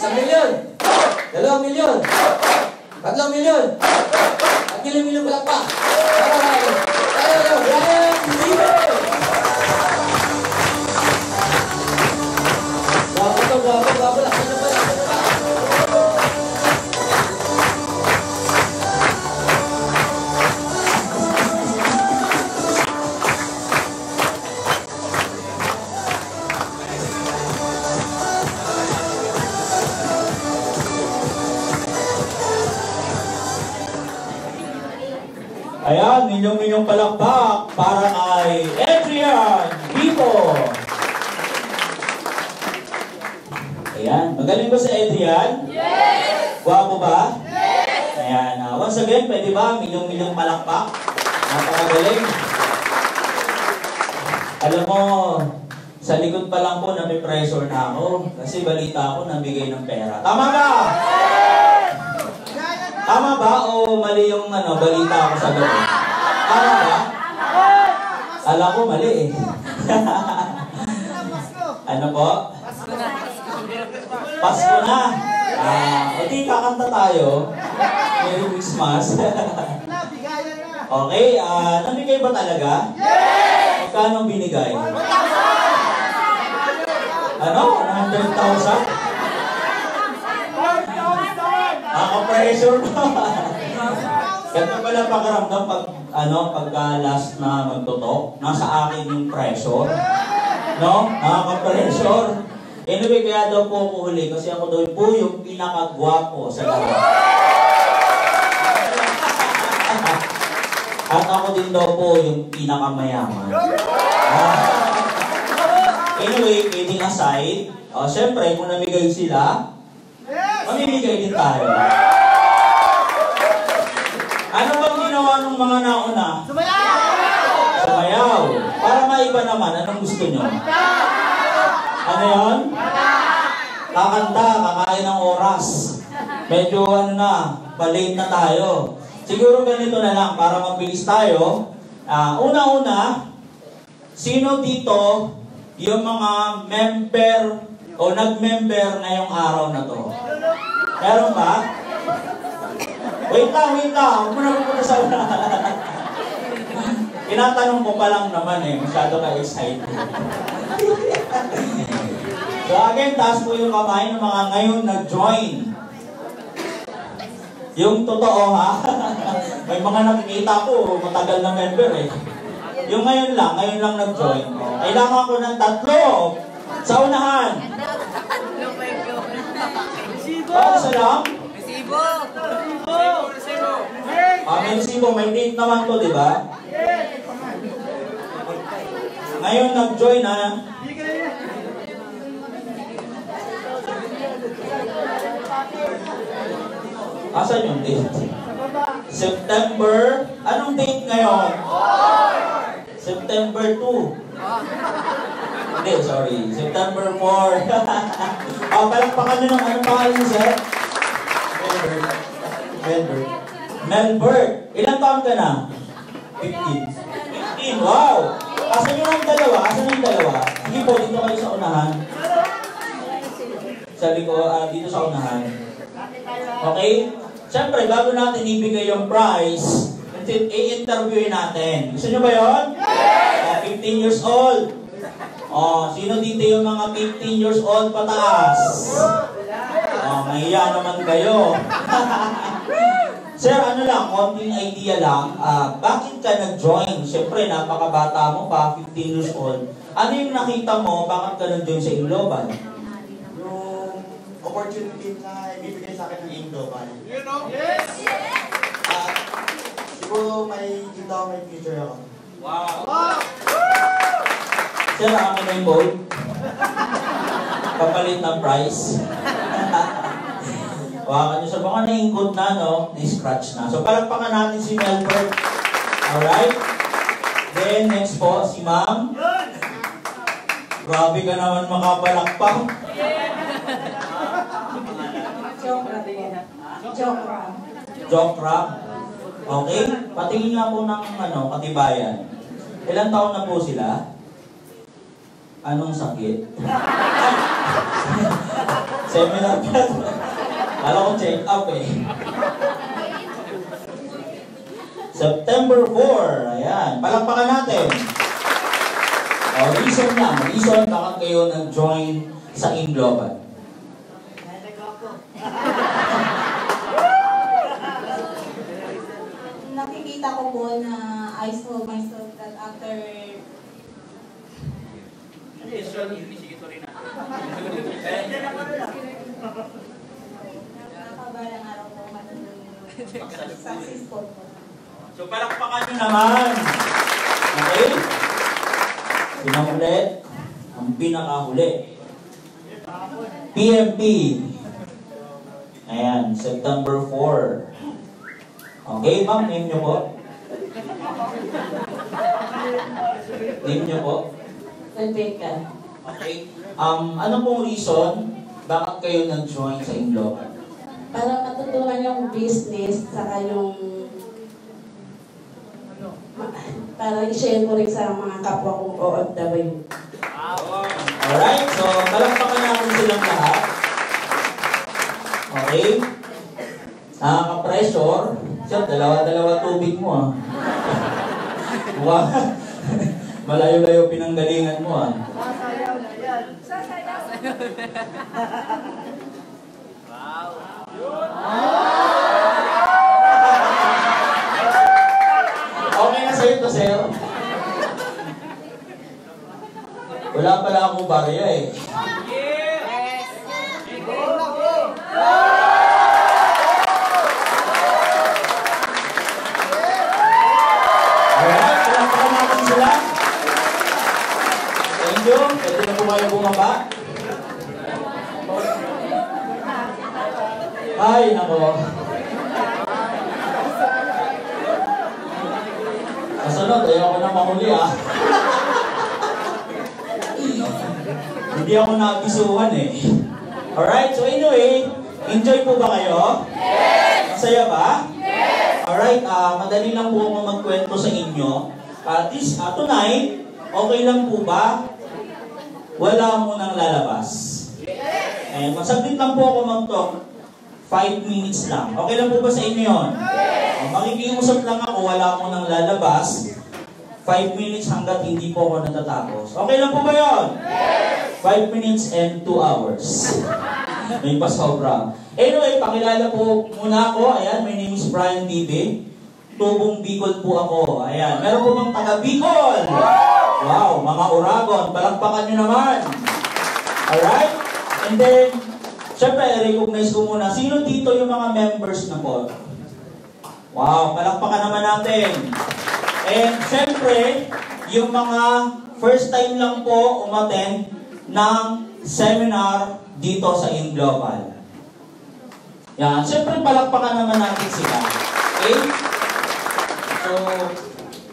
Isang milyon. Dalawang milyon. Tatlong milyon. At ilang milyon pala pa. Para tayo. Brian Steven! Ayan, milyong-milyong palakpak para kay Adrian Vivo. Ayan, magaling ba si Adrian? Yes! Guwapo ba? Yes! Ayan, ah, once again, pwede ba milyong-milyong palakpak? Napakagaling. Alam mo, sa likod pa lang po na may pressure na ako kasi balita ako nabigay ng pera. Tama ba? Tama ba o mali yung ano, balita ko sa gabi? Tama ba? Kala ko mali eh. ano po? Pasko na. Ah, o di kakanta tayo. Merry Christmas. okay, ah, nabigay ba talaga? Yes! Magkano binigay? Ano? 100,000? Nakaka-pressure pa. Ganito pala pakiramdam pag, ano, pagka last na magtutok, nasa akin yung pressure. No? Nakaka-pressure. Anyway, kaya daw po ako huli kasi ako daw po yung pinakagwapo sa lahat. At ako din daw po yung pinakamayaman. Ah. Anyway, kidding aside, uh, syempre, kung namigay sila, mamimigay din tayo. Mga nauna? Sumayaw! Para maiba naman, anong gusto nyo? Ano yon? Kakanta, kakain ng oras. Medyo ano na, palate na tayo. Siguro ganito na lang, para mabilis tayo. Ah, Una-una, sino dito yung mga member o nag-member ngayong araw na to? Meron ba? Wait lang, wait lang. Huwag mo na pupunta sa una. Tinatanong ko pa lang naman eh. Masyado ka excited. so again, taas po yung kamay ng mga ngayon nag-join. Yung totoo ha. May mga nakikita ko, matagal na member eh. Yung ngayon lang, ngayon lang nag-join. Kailangan ko ng tatlo. Sa unahan. Oh, isa lang? Resibo! Ah, may resibo, may date naman to, di ba? Ngayon nag-join ha. Asan yung date? September, anong date ngayon? September 2. Hindi, sorry. September 4. ah, palakpakan nyo ng anong pangalan niyo, sir? Melbert. Melbert. Melbert. Ilang taon ka na? 15. 15, wow! Asan yung ang dalawa? Asan yung dalawa? Sige po, dito kayo sa unahan. Sabi ko, ah, dito sa unahan. Okay? Siyempre, bago natin ibigay yung prize, i-interviewin natin. Gusto nyo ba yun? Yes! 15 years old. Oh, sino dito yung mga 15 years old pataas? Mahiya naman kayo. Sir, ano lang, konting idea lang, ah, bakit ka nag-join? Siyempre, napakabata mo pa, 15 years old. Ano yung nakita mo, bakit ka nag-join sa Ingloban? yung opportunity na ibibigay sa akin ng Indoban. You know? At siguro may dito ako may future ako. Sir, akin na yung bold. Kapalit ng price. Hawakan nyo sa mga naingkot na, no? Na-scratch na. So, palagpakan natin si Melbert. Alright? Then, next po, si Ma'am. Grabe ka naman makapalakpak. Joke rap. Okay? Patingin nga po ng ano, katibayan. Ilang taon na po sila? Anong sakit? Seminar pa. Kala ko check up eh. September 4. Ayan. Palakpakan natin. O, reason lang. Reason bakit kayo nag-join sa Inglobal. nakikita ko po na I saw myself that after nakabalang araw po matutulog successful po. So, palakpakan nyo naman. Okay? Pinakuli. Ang pinakahuli. PMP. Ayan, September 4. Okay, ma'am, name nyo po. Name nyo po. Rebecca. Okay. Um, ano pong reason bakit kayo nag-join sa Inlo? Para matutunan yung business, saka yung para i-share ko rin sa mga kapwa kong OFW. Alright, so palakpakan natin silang lahat. Okay? Nakaka-pressure. Sir, dalawa-dalawa tubig mo ah. Wow. Malayo-layo pinanggalingan mo ah. Okay na sa'yo to, sir. Wala pala akong barya eh. Alright, palakpakan natin sila. Thank you. Pwede na po kayo bumaba. Nako. Kasunod, ayoko na mahuli ah. Hindi ako naabisuhan eh. Alright, so anyway, enjoy po ba kayo? Yes! Masaya ba? Yes! Alright, ah madali lang po ako magkwento sa inyo. Uh, this, ah, tonight, okay lang po ba? Wala mo nang lalabas. Yes! Eh, masaglit lang po ako mag-talk. Five minutes lang. Okay lang po ba sa inyo yun? Yes! makikiusap lang ako, wala mo nang lalabas. Five minutes hanggat hindi po ako natatapos. Okay lang po ba yun? Yes! Five minutes and two hours. May pasobra. Anyway, pakilala po muna ako. Ayan, my name is Brian Bibe. Tubong Bicol po ako. Ayan, meron po bang taga Bicol? Wow, mga Uragon. Palakpakan nyo naman. Alright? And then, syempre, recognize ko muna. Sino dito yung mga members na po? Wow, palakpakan naman natin. And syempre, yung mga first time lang po umattend ng seminar dito sa InGlobal. Yan, syempre palakpakan naman natin sila. Okay? So,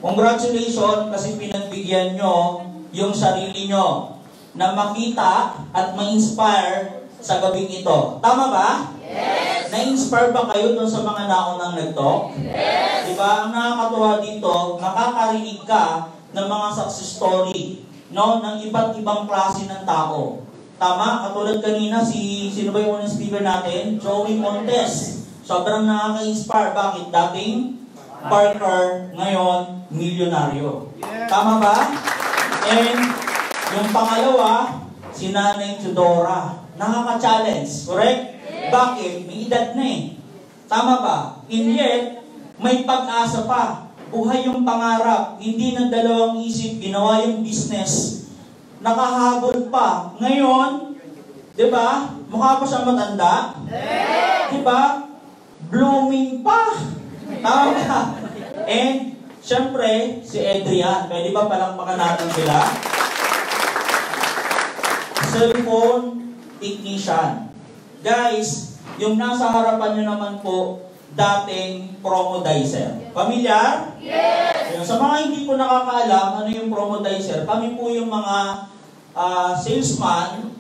congratulations kasi pinagbigyan nyo yung sarili nyo na makita at ma-inspire sa gabing ito. Tama ba? Yes! Na-inspire ba kayo dun sa mga naunang nag-talk? Yes! Diba? Ang nakakatuwa dito, nakakarinig ka ng mga success story no, ng iba't ibang klase ng tao. Tama? Katulad kanina, si, sino ba yung unang speaker natin? Joey Montes. Sobrang nakaka-inspire. Bakit? Dating Parker, ngayon, milyonaryo. Tama ba? And yung pangalawa, si Nanay Tudora. Nakaka-challenge. Correct? Bakit? May edad na eh. Tama ba? And yet, may pag-asa pa. Buhay yung pangarap. Hindi ng dalawang isip, ginawa yung business. Nakahabol pa. Ngayon, di ba? Mukha pa siya matanda. Di ba? Blooming pa. Tama ba? And, syempre, si Adrian. Pwede ba palakpakan natin sila? Cellphone technician. Guys, yung nasa harapan nyo naman po, dating promodizer. Pamilyar? Yes! Sa mga hindi po nakakaalam, ano yung promodizer? Kami po yung mga ah, salesman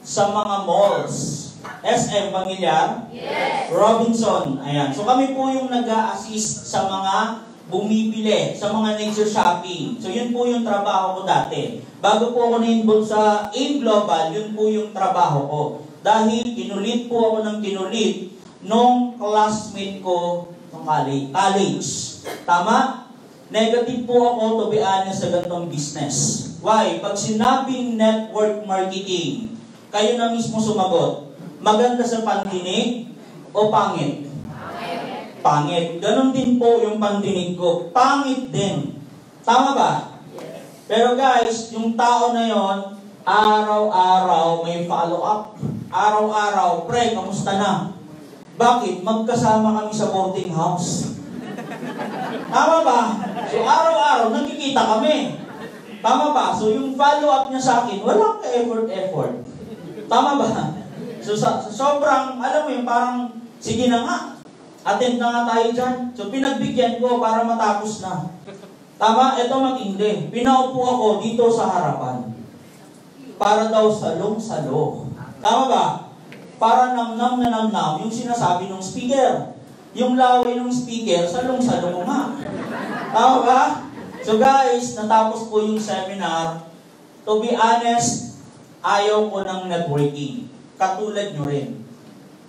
sa mga malls. SM, pamilyar? Yes! Robinson, ayan. So kami po yung nag assist sa mga bumibili, sa mga nature shopping. So yun po yung trabaho ko dati. Bago po ako na-involve sa AIM Global, yun po yung trabaho ko. dahil kinulit po ako ng kinulit nung classmate ko nung college. Tama? Negative po ako to be honest sa ganitong business. Why? Pag sinabing network marketing, kayo na mismo sumagot, maganda sa pandinig o pangit? Pangit. Ganon din po yung pandinig ko. Pangit din. Tama ba? Pero guys, yung tao na yon, araw-araw may follow-up. Araw-araw, pre, kamusta na? Bakit? Magkasama kami sa boarding house. Tama ba? So araw-araw, nagkikita kami. Tama ba? So yung follow-up niya sa akin, walang ka-effort-effort. Tama ba? So sa, sa sobrang, alam mo yung parang, sige na nga, attend na nga tayo dyan. So pinagbigyan ko para matapos na. Tama? Ito matindi. Pinaupo ako dito sa harapan. Para daw salong-salo. Tama ba? Para namnam na namnam yung sinasabi ng speaker. Yung laway ng speaker, salong-salo nga. Tama ba? So guys, natapos po yung seminar. To be honest, ayaw ko ng networking. Katulad nyo rin.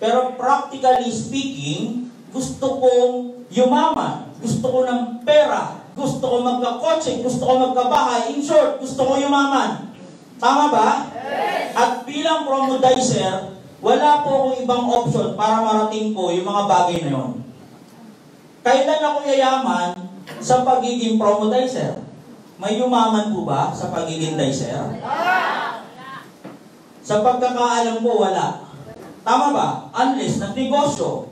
Pero practically speaking, gusto kong yumaman. Gusto ko ng pera. Gusto ko magka-coaching. Gusto ko magkabahay. In short, gusto ko yumaman. Tama ba? Yes. At bilang promodizer, wala po akong ibang option para marating ko yung mga bagay na yon. Kailan ako yayaman sa pagiging promodizer? May yumaman po ba sa pagiging dicer? Sa pagkakaalam ko, wala. Tama ba? Unless nagnegosyo.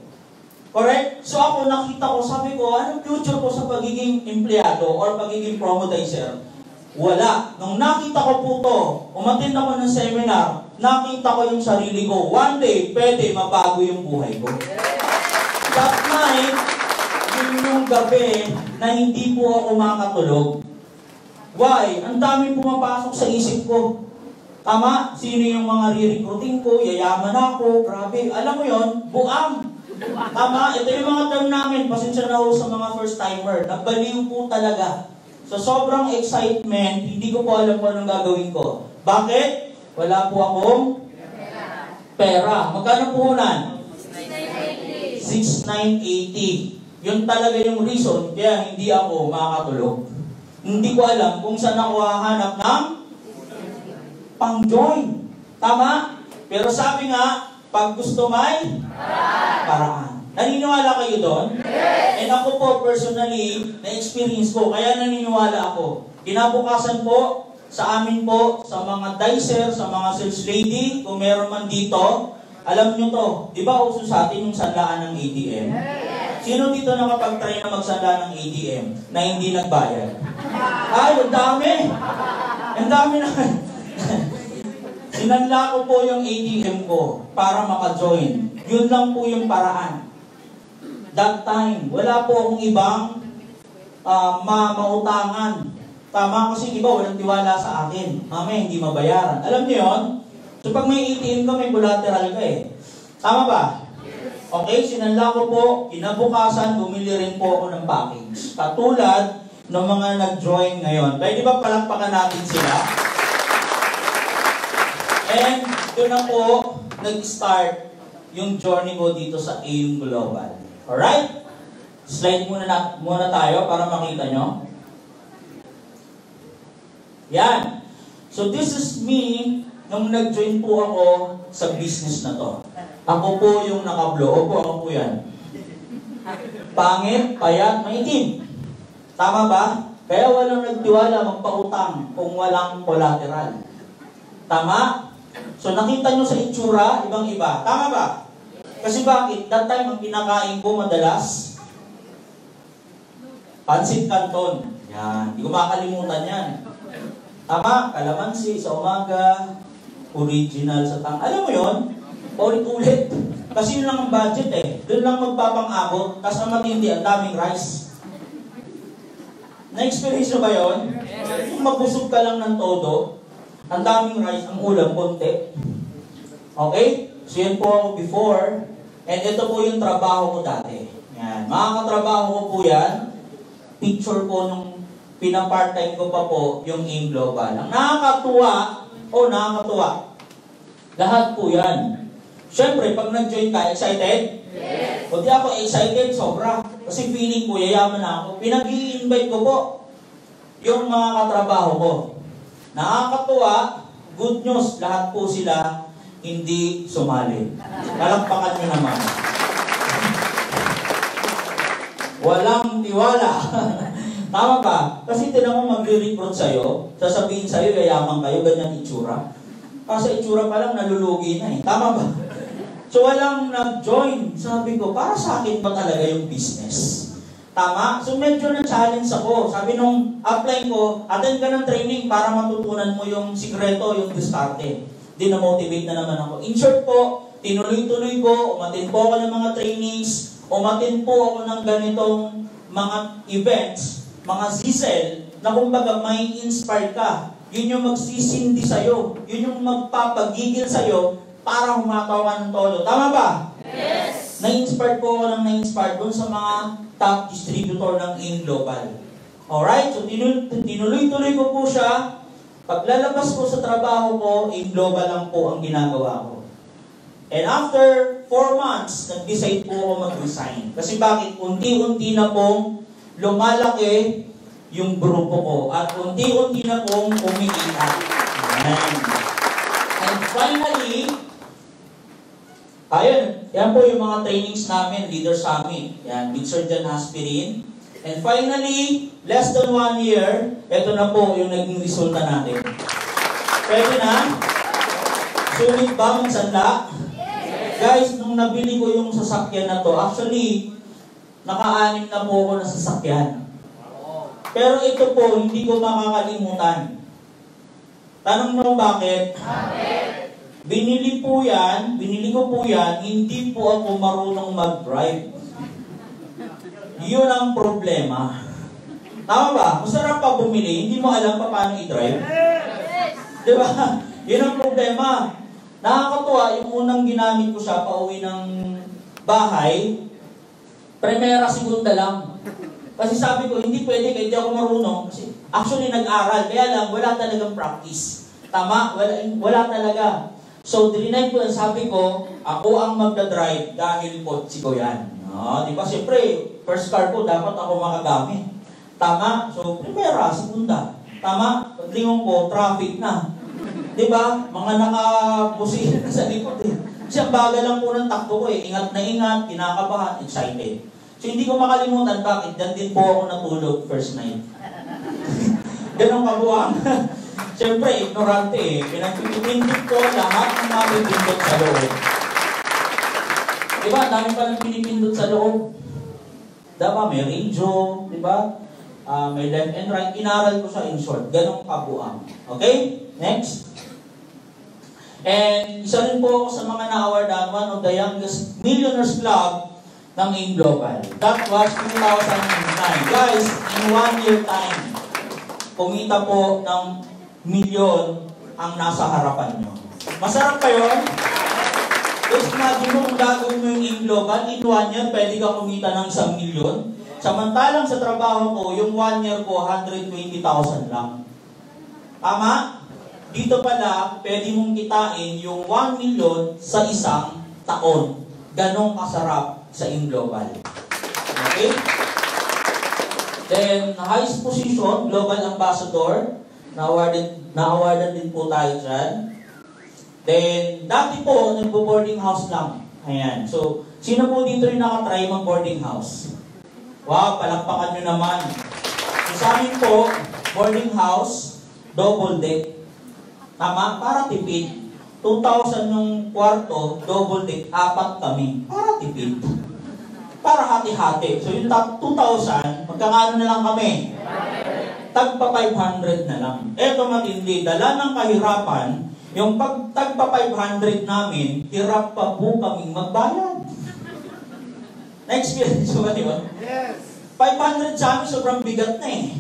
Correct? So ako nakita ko, sabi ko, anong future ko sa pagiging empleyado or pagiging promodizer? Wala. Nung nakita ko po to, umatin ako ng seminar, nakita ko yung sarili ko. One day, pwede mabago yung buhay ko. That night, yun yung gabi na hindi po ako makatulog. Why? Ang dami pumapasok sa isip ko. Tama? Sino yung mga re-recruiting ko? Yayaman ako. Grabe. Alam mo yon buang. Tama? Ito yung mga term namin. Pasensya na ako sa mga first-timer. Nabaliw po talaga. So sobrang excitement, hindi ko po alam kung anong gagawin ko. Bakit? Wala po akong pera. Magkano puhunan? 6,980. Yun talaga yung reason kaya hindi ako makakatulog. Hindi ko alam kung saan ako hahanap ng pang-join. Tama? Pero sabi nga, pag gusto may paraan. Naniniwala kayo doon? Yes! And ako po personally, na-experience ko, kaya naniniwala ako. Kinabukasan po, sa amin po, sa mga dicer, sa mga sales lady, kung meron man dito, alam nyo to, di ba uso sa atin yung sanlaan ng ATM? Yes! Sino dito nakapag-try na magsanda ng ATM na hindi nagbayad? Ay, ang dami! Ang dami na. Sinanla ko po yung ATM ko para maka-join. Yun lang po yung paraan that time. Wala po akong ibang uh, ma mautangan. Tama kasi iba walang tiwala sa akin. Mamaya hindi mabayaran. Alam niyo yon? So pag may ATM ka, may collateral ka eh. Tama ba? Okay, sinanla ko po, kinabukasan, bumili rin po ako ng package. Katulad ng mga nag-join ngayon. Pwede ba palakpakan natin sila? And doon na po nag-start yung journey ko dito sa AIM Global. Alright? Slide muna, na, muna tayo para makita nyo. Yan. So this is me nung nag-join po ako sa business na to. Ako po yung nakablo. Opo, ako po yan. Pangit, payat, maitim. Tama ba? Kaya walang nagtiwala magpautang kung walang collateral. Tama? So nakita nyo sa itsura, ibang-iba. Tama ba? Kasi bakit? That time, ang kinakain ko madalas, pansit canton. Yan. Hindi ko makakalimutan yan. Tama, kalamansi sa umaga, original sa tang. Alam mo yon Ulit-ulit. Kasi yun lang ang budget eh. Doon lang magpapang-abot, tapos ang matindi, ang daming rice. Na-experience ba yon? Kung mabusog ka lang ng todo, ang daming rice, ang ulam, konti. Okay? So yan po ako before. And ito po yung trabaho ko dati. Yan. Mga katrabaho ko po yan. Picture po nung pinapart-time ko pa po yung AIM Global. Ang nakakatuwa, o oh, nakakatuwa, lahat po yan. Siyempre, pag nag-join ka, excited? Yes. O di ako excited, sobra. Kasi feeling ko, yayaman na ako. Pinag-i-invite ko po yung mga katrabaho ko. Nakakatuwa, good news, lahat po sila hindi sumali. Palakpakan nyo naman. Walang tiwala. Tama ba? Kasi tinan mo magre-recruit sa'yo, sasabihin sa'yo, yayaman kayo, ganyan itsura. Kasi itsura pa lang, nalulugi na eh. Tama ba? So walang nag-join. Sabi ko, para sa akin ba talaga yung business? Tama? So medyo na-challenge ako. Sabi nung apply ko, attend ka ng training para matutunan mo yung sikreto, yung diskarte. Di na-motivate na naman ako. In short po, tinuloy-tuloy ko, umatin po ako ng mga trainings, umatin po ako ng ganitong mga events, mga zisel, na kumbaga may inspire ka. Yun yung magsisindi sa'yo. Yun yung magpapagigil sa'yo para humataw ka ng todo. Tama ba? Yes! Na-inspired po ako ng na-inspired doon sa mga top distributor ng In Global. Alright? So tinuloy-tuloy ko po siya. Paglalabas ko sa trabaho ko, In Global lang po ang ginagawa ko. And after 4 months, nag-decide po ako mag-resign. Kasi bakit? Unti-unti na pong lumalaki yung grupo ko at unti-unti na pong kumikita. And finally, Ayun, yan po yung mga trainings namin, Leader Summit. Yan, with Sir John Aspirin. And finally, less than one year, ito na po yung naging resulta natin. Pwede na? Sulit ba magsanda? Yes. Guys, nung nabili ko yung sasakyan na to, actually, naka-anim na po ako na sasakyan. Pero ito po, hindi ko makakalimutan. Tanong mo bakit? Bakit? Binili po yan, binili ko po yan, hindi po ako marunong mag-drive. Yun ang problema. Tama ba? Masarap pa bumili, hindi mo alam pa paano i-drive. Di ba? Yun ang problema. Nakakatuwa, yung unang ginamit ko siya pauwi ng bahay, primera segunda lang. Kasi sabi ko, hindi pwede hindi ako marunong. Kasi actually nag-aral, kaya lang wala talagang practice. Tama? Wala, wala talaga. So, dininay ko ang sabi ko, ako ang magdadrive dahil kotse ko yan. No, di ba? Siyempre, first car ko, dapat ako makagamit. Tama? So, primera, segunda. Tama? Paglingon ko, traffic na. Di ba? Mga nakabusi na sa likod eh. Kasi ang bagal lang po ng takbo ko eh. Ingat na ingat, kinakabahan, excited. So, hindi ko makalimutan bakit. Dan din po ako natulog first night. Ganong kabuang. Siyempre, ignorante eh. Pinagpipindot ko lahat ng mga pipindot sa loob. Diba? Dami pa lang pinipindot sa loob. Diba? May radio, diba? Uh, may left and right. Inaral ko sa in short. Ganong kabuang. Okay? Next. And isa rin po ako sa mga na-awardan, one of the youngest millionaires club ng AIM Global. That was 2009. Guys, in one year time, kumita po ng milyon ang nasa harapan nyo. Masarap pa yun? Imagine mo kung gagawin mo yung in-global, in one year, pwede ka kumita ng isang milyon. Samantalang sa trabaho ko, yung one year ko, 120,000 lang. Tama? Dito pala, pwede mong kitain yung 1 million sa isang taon. Ganon kasarap sa in-global. Okay? Then, highest position, Global Ambassador. Na-awardan, na-awardan din po tayo dyan. Then, dati po, nagbo-boarding house lang. Ayan. So, sino po dito yung nakatry mag boarding house? Wow, palakpakan nyo naman. So, sa amin po, boarding house, double deck. Tama? Para tipid. 2,000 yung kwarto, double deck, apat kami. Para tipid. Para hati-hati. So yung top 2,000, magkakano na lang kami? Tagpa 500 na lang. Eto matindi, dala ng kahirapan, yung pag tagpa 500 namin, hirap pa po kaming magbayad. Na-experience ba, di ba? Yes. 500 sa amin, sobrang bigat na eh.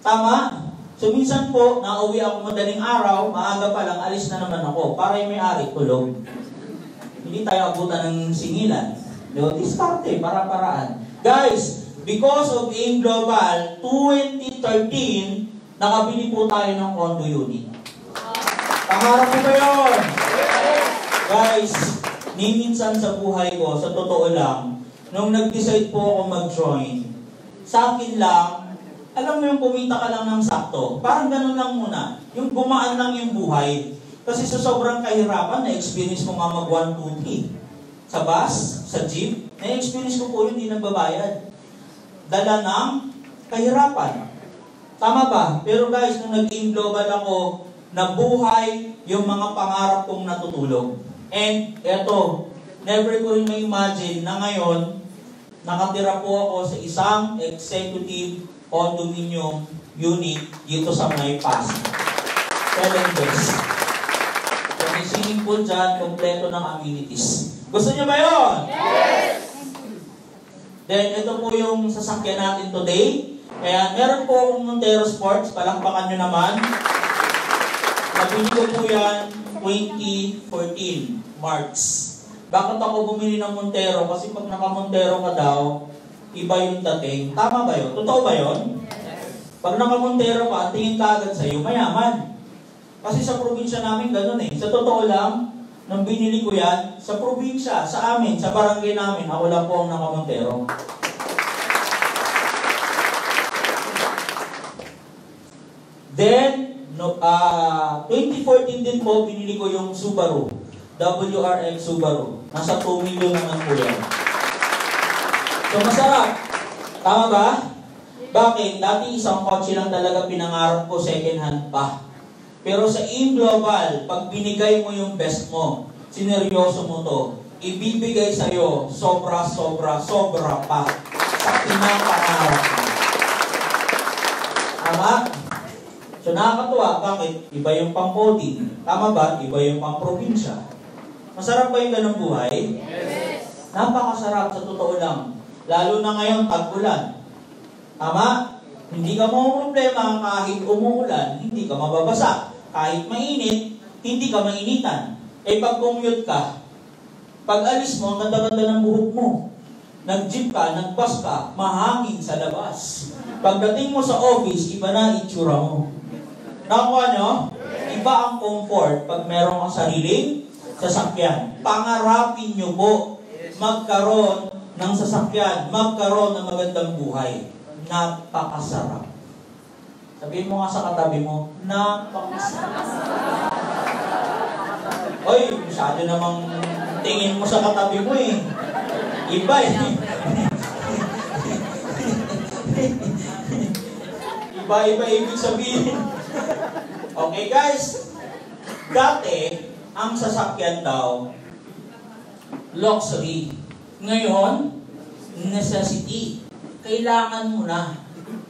Tama? So minsan po, nauwi ako madaling araw, maaga pa lang, alis na naman ako, para yung may-ari tulog. Hindi tayo abutan ng singilan. Di ba? Diskarte, para-paraan. Guys, Because of AIM Global, 2013, nakabili po tayo ng condo unit. Pangarap ko ba yun? Guys, ni minsan sa buhay ko, sa totoo lang, nung nag-decide po ako mag-join, sa akin lang, alam mo yung kumita ka lang ng sakto, parang ganun lang muna. Yung gumaan lang yung buhay. Kasi sa sobrang kahirapan, na-experience mo nga mag 1, 2, 3. Sa bus, sa jeep, na-experience ko po yun, hindi nagbabayad. Dala ng kahirapan. Tama ba? Pero guys, nung nag-in global ako, nabuhay yung mga pangarap kong natutulog. And eto, never ko rin ma-imagine na ngayon, nakatira po ako sa isang executive condominium unit dito sa may Pasig. So may swimming pool dyan, kompleto ng amenities. Gusto niyo ba yun? Yes! Then, ito po yung sasakyan natin today. Kaya, meron po akong Montero Sports. Palakpakan nyo naman. Nabili ko po yan 2014, March. Bakit ako bumili ng Montero? Kasi pag naka-Montero ka daw, iba yung dating. Tama ba yun? Totoo ba yun? Pag naka-Montero ka, tingin ka agad sa'yo, mayaman. Kasi sa probinsya namin ganun eh. Sa totoo lang, nang binili ko yan, sa probinsya, sa amin, sa barangay namin, ako lang po ang naka-Montero. Then, no, ah 2014 din po, binili ko yung Subaru. WRX Subaru. Nasa 2 million naman po yan. So, masarap. Tama ba? Bakit? Dati isang kotse lang talaga pinangarap ko, second hand pa. Pero sa In Global, pag binigay mo yung best mo, sineryoso mo to, ibibigay sa'yo sobra, sobra, sobra pa sa pinapangarap mo. Tama? So nakakatuwa, bakit? Iba yung pang-coding. Tama ba? Iba yung pang-probinsya. Masarap ba yung ganong buhay? Yes! Napakasarap sa totoo lang. Lalo na ngayon, tag-ulan. Tama? Hindi ka mo problema kahit umuulan, hindi ka mababasa. Kahit mainit, hindi ka mainitan. Eh pag commute ka, pag alis mo, ang ganda-ganda ng buhok mo. Nag-jeep ka, nag-bus ka, mahangin sa labas. Pagdating mo sa office, iba na itsura mo. Nakuha nyo? Iba ang comfort pag meron kang sariling sasakyan. Pangarapin nyo po magkaroon ng sasakyan, magkaroon ng magandang buhay. Napakasarap. Sabihin mo nga sa katabi mo, napakasarap. Oy, masyado namang tingin mo sa katabi mo eh. Iba eh. Iba-iba ibig sabihin. Okay guys, dati, ang sasakyan daw, luxury. Ngayon, necessity. Kailangan mo na.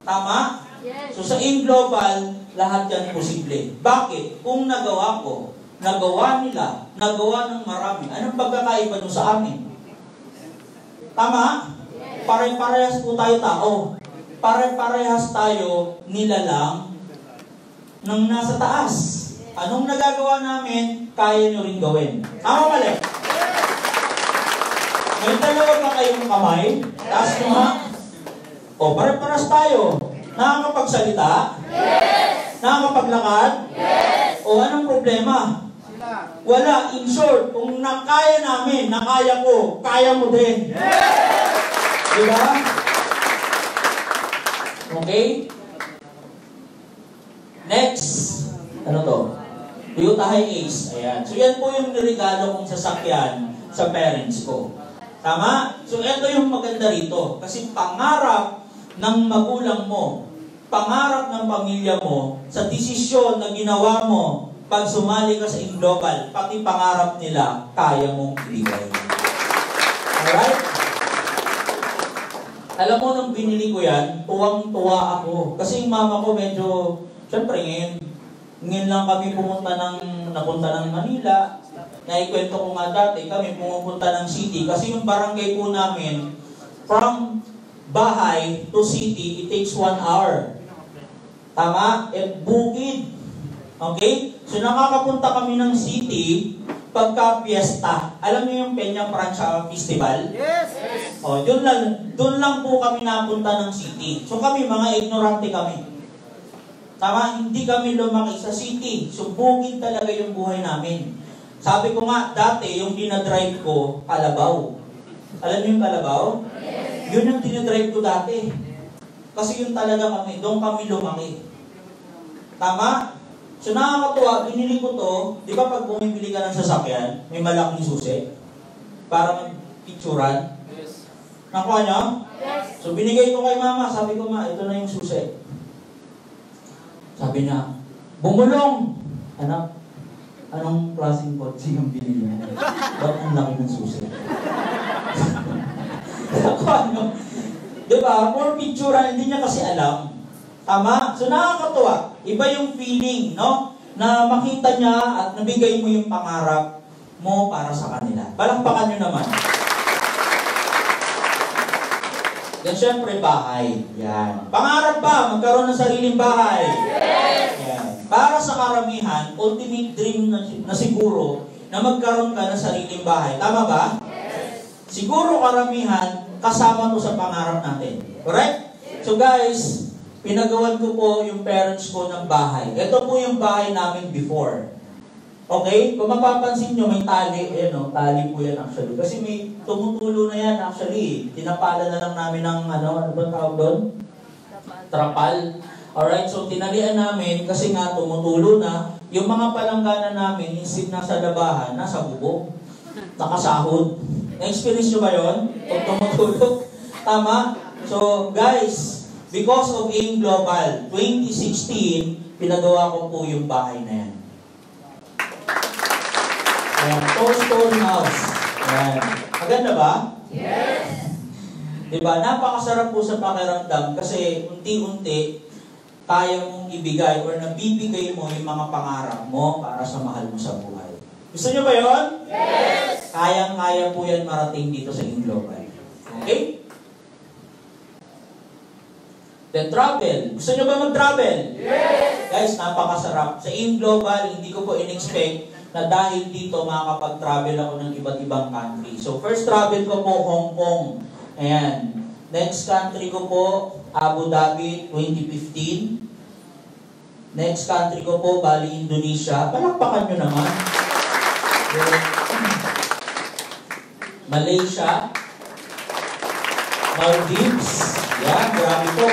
Tama? Yes. So sa In Global, lahat yan posible. Bakit? Kung nagawa ko, nagawa nila, nagawa ng marami, anong pagkakaiba nyo sa amin? Tama? Pare-parehas po tayo tao. Pare-parehas tayo nilalang ng nasa taas. Anong nagagawa namin, kaya nyo rin gawin. Tama mali? May dalawa ba kayong kamay? Taas nyo nga. O, pare-parehas tayo. Nakakapagsalita? Yes! Nakakapaglakad? Yes! O, anong problema? Wala. In short, kung nakaya namin, nakaya ko, kaya mo din. Yes! Diba? Okay? Next. Ano to? Toyota Hiace. Ayan. So, yan po yung regalo kong sasakyan sa parents ko. Tama? So, ito yung maganda rito. Kasi pangarap ng magulang mo, pangarap ng pamilya mo, sa desisyon na ginawa mo pag sumali ka sa Inglobal, pati pangarap nila, kaya mong ibigay. Alright? Alam mo, nung binili ko yan, tuwang-tuwa ako. Kasi yung mama ko medyo, syempre ngayon, ngayon lang kami pumunta ng, napunta ng Manila. Naikwento ko nga dati, kami pumupunta ng city. Kasi yung barangay po namin, from bahay to city, it takes one hour. Tama? At bukid. Okay? So nakakapunta kami ng city pagka fiesta. Alam niyo yung Peña Francia Festival? Yes! O, doon lang, doon lang po kami napunta ng city. So kami, mga ignorante kami. Tama? Hindi kami lumaki sa city. So bukid talaga yung buhay namin. Sabi ko nga, dati yung dinadrive ko, kalabaw. Alam niyo yung kalabaw? Yun yung dinadrive ko dati. Kasi yun talaga kami, doon kami lumaki. Tama? So nakakatuwa, binili ko to, di ba pag bumibili ka ng sasakyan, may malaking susi? Para mag-picturan? Yes. Nakuha niyo? So binigay ko kay mama, sabi ko ma, ito na yung susi. Sabi niya, bumulong! Anak, anong klaseng kotse yung binili mo? Ba't ang laki ng susi? Niyo? Di ba? More picturean, hindi niya kasi alam. Tama? So nakakatuwa. Iba yung feeling, no? Na makita niya at nabigay mo yung pangarap mo para sa kanila. Palakpakan niyo naman. Then syempre bahay. Yan. Pangarap ba magkaroon ng sariling bahay? Yes! Yan. Para sa karamihan, ultimate dream na, na siguro na magkaroon ka ng sariling bahay. Tama ba? Siguro karamihan, kasama to sa pangarap natin. Correct? So guys, pinagawan ko po yung parents ko ng bahay. Ito po yung bahay namin before. Okay? Kung mapapansin nyo, may tali. Ayan o, tali po yan actually. Kasi may tumutulo na yan actually. Tinapala na lang namin ng ano, ano ba tawag doon? Trapal. Alright, so tinalian namin kasi nga tumutulo na. Yung mga palanggana namin, instead na sa labahan, nasa bubong. Nakasahod. Na-experience nyo ba yun? Pag tumutulog. Tama? So, guys, because of AIM Global 2016, pinagawa ko po yung bahay na yan. Ayan, four-story house. Ayan. Maganda ba? Yes! Diba? Napakasarap po sa pakiramdam kasi unti-unti kaya mong ibigay or nabibigay mo yung mga pangarap mo para sa mahal mo sa buhay. Gusto nyo ba yon? Yes! Kayang-kaya po yan marating dito sa Inglobal. Okay? Then travel. Gusto nyo ba mag-travel? Yes! Guys, napakasarap. Sa In Global, hindi ko po in-expect na dahil dito makakapag-travel ako ng iba't ibang country. So first travel ko po Hong Kong. Ayan. Next country ko po Abu Dhabi 2015. Next country ko po Bali, Indonesia. Palakpakan nyo naman. Malaysia. Maldives. Yan, grabe po.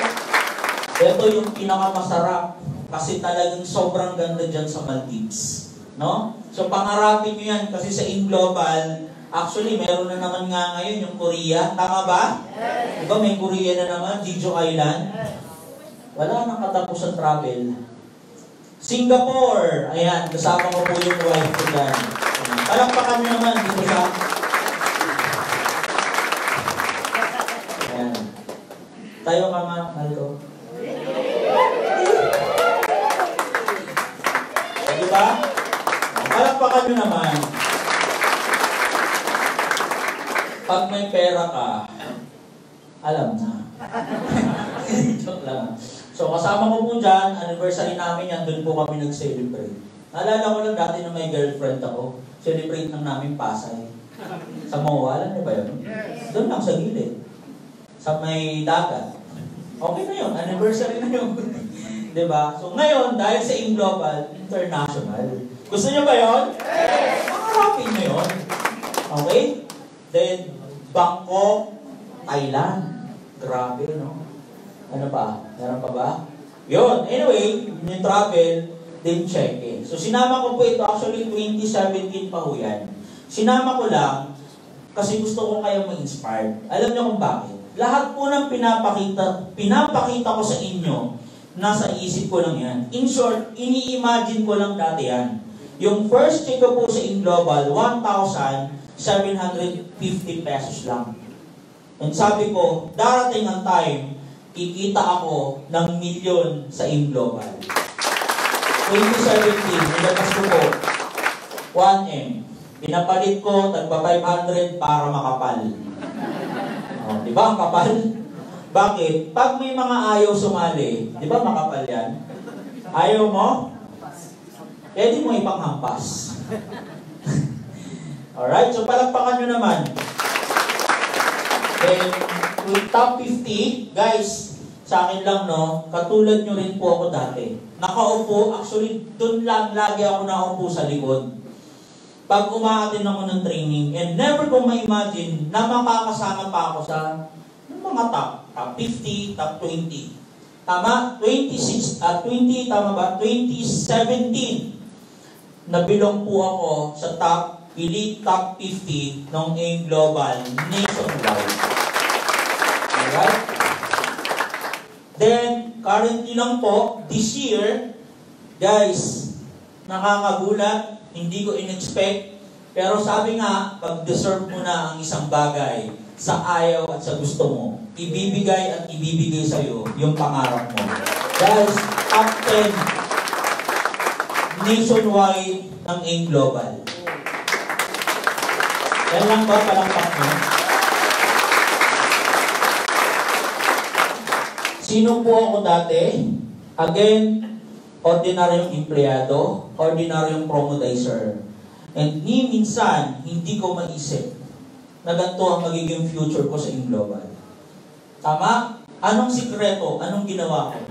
Ito yung pinakamasarap kasi talagang sobrang ganda dyan sa Maldives. No? So pangarapin nyo yan kasi sa In Global, actually meron na naman nga ngayon yung Korea. Tama ba? Yes. Diba may Korea na naman, Jeju Island? Wala nang katapos ang travel. Singapore! Ayan, kasama ko po yung wife ko dyan. Palakpakan nyo naman dito sa... Ayan. Tayo ka nga, Malco. Di ba? Palakpakan nyo naman. Pag may pera ka, alam na. Joke lang. So kasama ko po dyan, anniversary namin yan, doon po kami nag-celebrate. Naalala ko lang dati na may girlfriend ako. Celebrate lang namin Pasay. Sa MOA, alam niyo ba yun? Doon lang sa gilid. Sa may dagat. Okay na yun, anniversary na yun. 'Di ba? So ngayon, dahil sa In Global, international. Gusto niyo ba 'yon? Yes! Pangarapin niyo 'yon. Okay? Then, Bangkok, Thailand. Grabe, no? Ano pa? Meron pa ba? Yun. Anyway, yung travel, then check. So, sinama ko po ito. Actually, 2017 pa ho yan. Sinama ko lang kasi gusto ko kayo ma-inspire. Alam niyo kung bakit? Lahat po ng pinapakita, pinapakita ko sa inyo, nasa isip ko lang yan. In short, ini-imagine ko lang dati yan. Yung first check ko po sa InGlobal, 1,750 pesos lang. And sabi ko, darating ang time, kikita ako ng milyon sa InGlobal. 2017, nilabas ko po, 1M. Pinapalit ko, tagpa 500 para makapal. Oh, di ba ang kapal? Bakit? Pag may mga ayaw sumali, di ba makapal yan? Ayaw mo? Pwede mo ipanghampas. Alright, so palakpakan nyo naman. Then, top 50, guys, sa akin lang, no, katulad nyo rin po ako dati. Nakaupo, actually, doon lang lagi ako nakaupo sa likod. pag umaatin ako ng training and never ko ma-imagine na makakasama pa ako sa mga top, top 50, top 20. Tama? 26, at 20, tama ba? 2017, nabilong po ako sa top, elite top 50 ng AIM Global nationwide. Alright? Then, currently lang po, this year, guys, nakakagulat, hindi ko in-expect, pero sabi nga, pag-deserve mo na ang isang bagay sa ayaw at sa gusto mo, ibibigay at ibibigay sa iyo yung pangarap mo. Guys, top 10 nationwide ng AIM Global. Yan lang ba palangpak mo? Sino po ako dati? Again, ordinaryong empleyado, ordinaryong promodizer. And ni minsan, hindi ko maisip na ganito ang magiging future ko sa Global. Tama? Anong sikreto? Anong ginawa ko?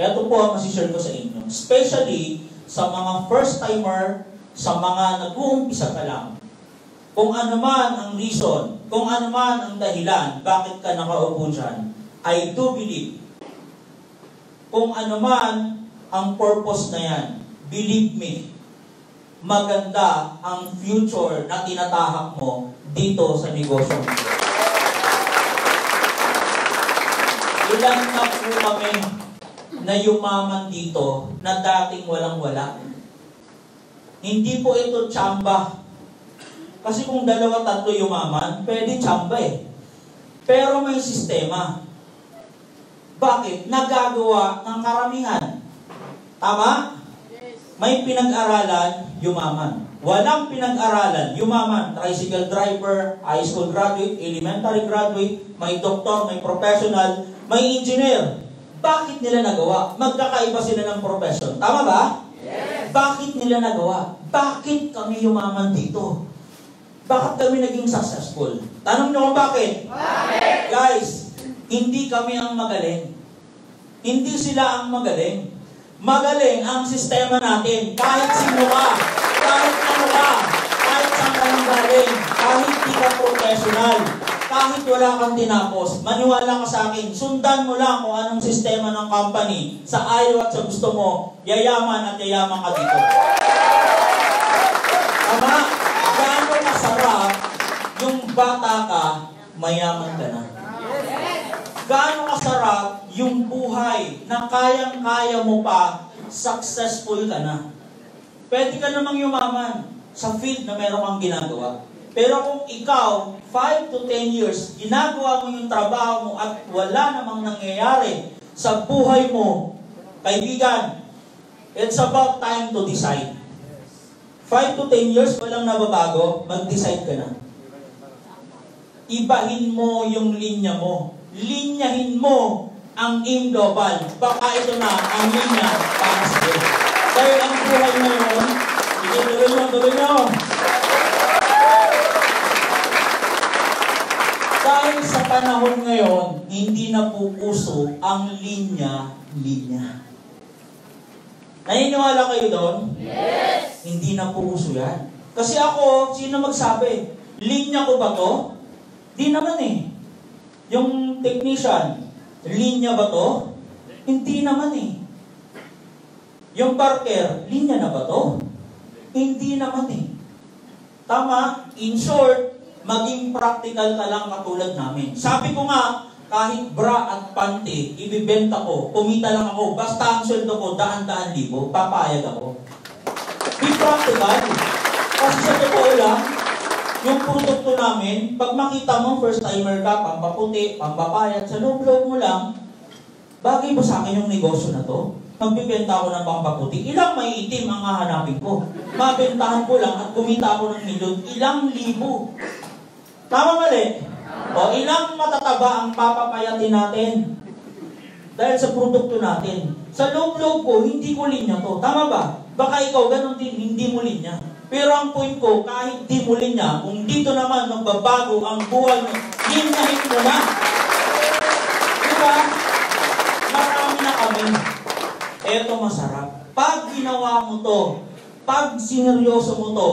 Ito po ang masishare ko sa inyo. Especially sa mga first-timer, sa mga nag-uumpisa pa lang. Kung ano man ang reason, kung ano man ang dahilan, bakit ka nakaupo dyan, I do believe kung ano man ang purpose na yan, believe me, maganda ang future na tinatahak mo dito sa negosyo mo. Ilan na po kami na yumaman dito na dating walang-wala. Hindi po ito tsamba. Kasi kung dalawa tatlo yumaman, pwede tsamba eh. Pero may sistema. Bakit? Nagagawa ng karamihan. Tama? May pinag-aralan, yumaman. Walang pinag-aralan, yumaman. Tricycle driver, high school graduate, elementary graduate, may doktor, may professional, may engineer. Bakit nila nagawa? Magkakaiba sila ng profession. Tama ba? Yes. Bakit nila nagawa? Bakit kami yumaman dito? Bakit kami naging successful? Tanong nyo kung bakit? Bakit? Guys, hindi kami ang magaling. Hindi sila ang magaling. Magaling ang sistema natin. Kahit sino ka, kahit ano ka, kahit saan ka galing, kahit di ka professional, kahit wala kang tinapos, maniwala ka sa akin, sundan mo lang kung anong sistema ng company sa ayaw at sa gusto mo, yayaman at yayaman ka dito. Tama? Gaano masarap yung bata ka, mayaman ka na. Gaano kasarap yung buhay na kayang-kaya mo pa, successful ka na. Pwede ka namang yumaman sa field na meron kang ginagawa. Pero kung ikaw, 5 to 10 years, ginagawa mo yung trabaho mo at wala namang nangyayari sa buhay mo, kaibigan, it's about time to decide. 5 to 10 years, walang nababago, mag-decide ka na. Ibahin mo yung linya mo. Linyahin mo ang AIM Global. Baka ito na ang linya para sa iyo. Dahil ang buhay ngayon, sige, tuloy mo, tuloy mo. Dahil sa panahon ngayon, hindi na po uso ang linya-linya. Naniniwala kayo doon? Yes! Hindi na po uso yan. Kasi ako, sino magsabi? Linya ko ba to? Di naman eh. Yung technician, linya ba to? Hindi naman eh. Yung parker, linya na ba to? Hindi naman eh. Tama, in short, maging practical ka lang katulad namin. Sabi ko nga, kahit bra at panty, ibibenta ko, kumita lang ako, basta ang sweldo ko, daan-daan libo, papayag ako. Be practical. Kasi sa totoo lang, yung produkto namin, pag makita mo, first timer ka, pampaputi, pampapayat, sa loob-loob mo lang, bagay ba sa akin yung negosyo na to? Magbibenta ako ng pampaputi, ilang may itim ang hahanapin ko. Mabentahan ko lang at kumita ako ng milyon, ilang libo. Tama mali? O ilang matataba ang papapayatin natin? Dahil sa produkto natin. Sa loob-loob ko, hindi ko linya to. Tama ba? Baka ikaw ganun din, hindi mo linya. Pero ang point ko, kahit di mo linya, kung dito naman magbabago ang buhay mo, linyahin mo na. Diba? Marami na kami. Eto masarap. Pag ginawa mo to, pag sineryoso mo to,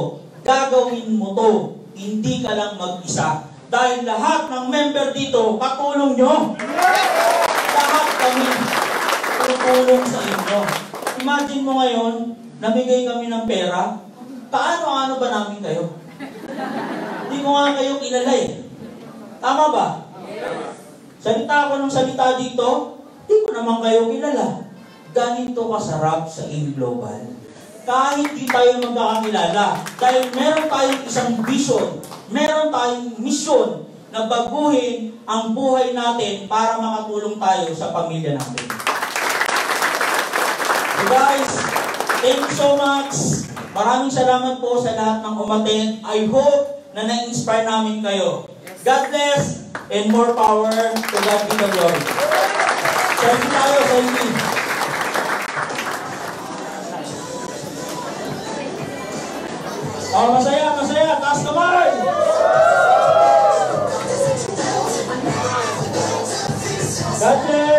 gagawin mo to. Hindi ka lang mag-isa. Dahil lahat ng member dito, katulong nyo. Lahat kami tutulong sa inyo. Imagine mo ngayon, namigay kami ng pera, kaano-ano ba namin kayo? Hindi ko nga kayo kilala eh. Tama ba? Salita ako ng salita dito, hindi ko naman kayo kilala. Ganito kasarap sa In Global. Kahit di tayo magkakakilala, dahil meron tayong isang vision, meron tayong mission na baguhin ang buhay natin para makatulong tayo sa pamilya natin. So guys, thank you so much. Maraming salamat po sa lahat ng umaten. I hope na na-inspire namin kayo. God bless and more power to God be the glory. Selfie tayo, selfie. Oh, masaya, masaya. Taas kamay! God bless!